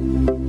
うん。